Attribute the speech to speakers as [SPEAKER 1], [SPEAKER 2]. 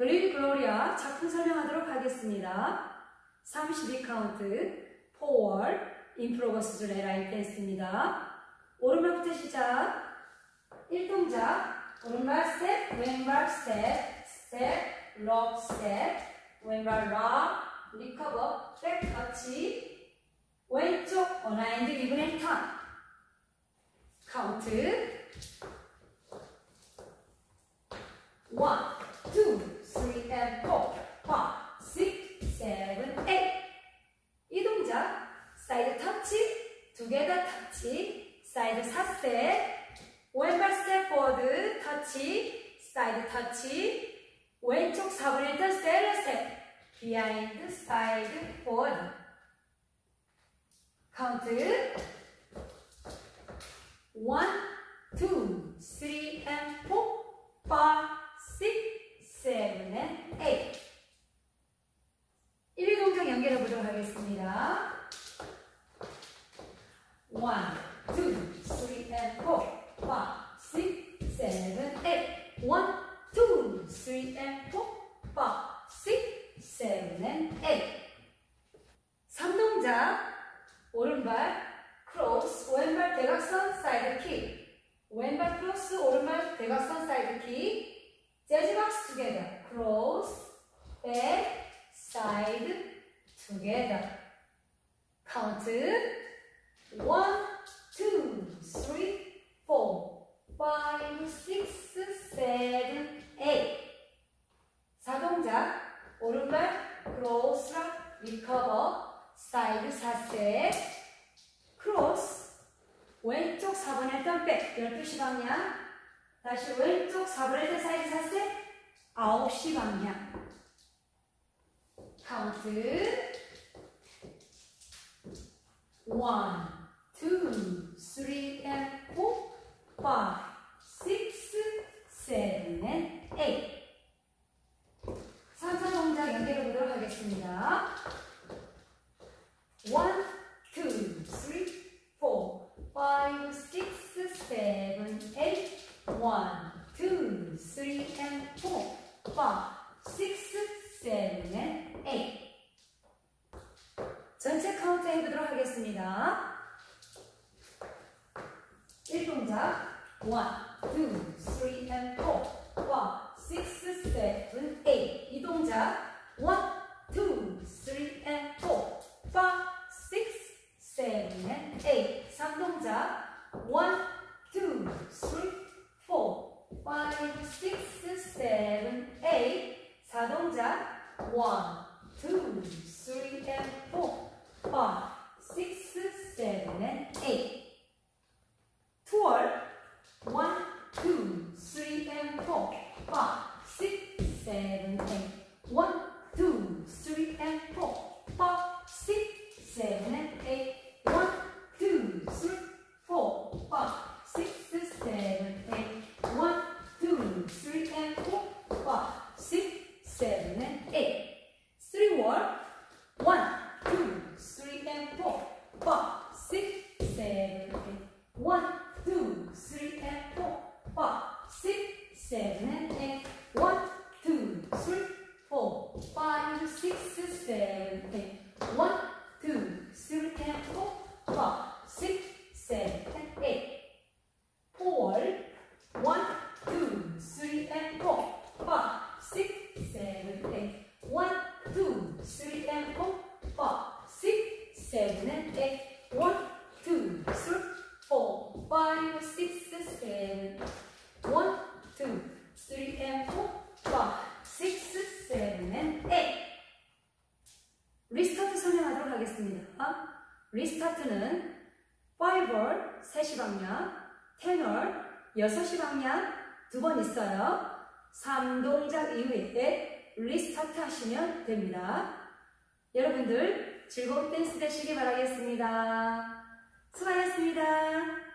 [SPEAKER 1] 글리리 글로리아 작품 설명하도록 하겠습니다. 32카운트 포월 인프로버스 줄 에라인 댄스입니다. 오른발부터 시작. 1동작. 오른발 스텝, 왼발 스텝, 스텝, 록 스텝, 왼발 락, 리커버, 백 터치. 왼쪽 어나인드 리브렌 턴 카운트 1, 2, 3, and 4, 5, 6, 7, 8. 이 동작, 사이드 터치, 두개다 터치, 사이드 4스텝, 왼발 스텝 포워드, 터치, 사이드 터치, 왼쪽 4분의 1턴 스테레오 스텝, 비하인드, 사이드, 포워드. 카운트 1, 2, 3, and 4, 5, six, seven, and eight. 1, 동작 연결해 보도록 하겠습니다. one, two, three, and four, five, six, seven, eight. one, two, three, and four, five, six, seven, and eight. 3동작 오른발 크로스 왼발 대각선 사이드 킥 왼발 크로스 오른발 대각선 사이드 킥 재즈 박스. Cross, back, side, together. Count. One, two, three, four, five, six, seven, eight. 사 동작. 오른발 크로스랑 리커버 사이드 4세 크로스 왼쪽 4번의 덤백 12시 방향. 다시 왼쪽 4분의 1 사이드 4세 9시 방향. 카운트. 1, 2, 3, and 4, 5, 6, 7, and 8 3차 동작 연결해 보도록 하겠습니다 1, 2, 3, 4, 5, 6, 7, 8 One, two, three, and four, five, six, seven, eight. 전체 카운트 해보도록 하겠습니다. 1동작 1, 2, 3, and 4, 5, 6, 7, 8 2동작 1, 6, 7, 8 자동자 1, 2, 3 and 4 5 seven, and eight. One, two, three, four, five, six, seven, eight. One, two, three, and four, five, six, seven, and eight. Four. One, two, three, and four, five, six, seven, eight. One, two, three, and four, five, six, seven, and eight. One, two, three, four, five, six, seven. restart 설명하도록 하겠습니다. restart는 5 wall 3시 방향, 10 wall 6시 방향 두 번 있어요. 3동작 이후에 restart 하시면 됩니다. 여러분들 즐거운 댄스 되시기 바라겠습니다. 수고하셨습니다.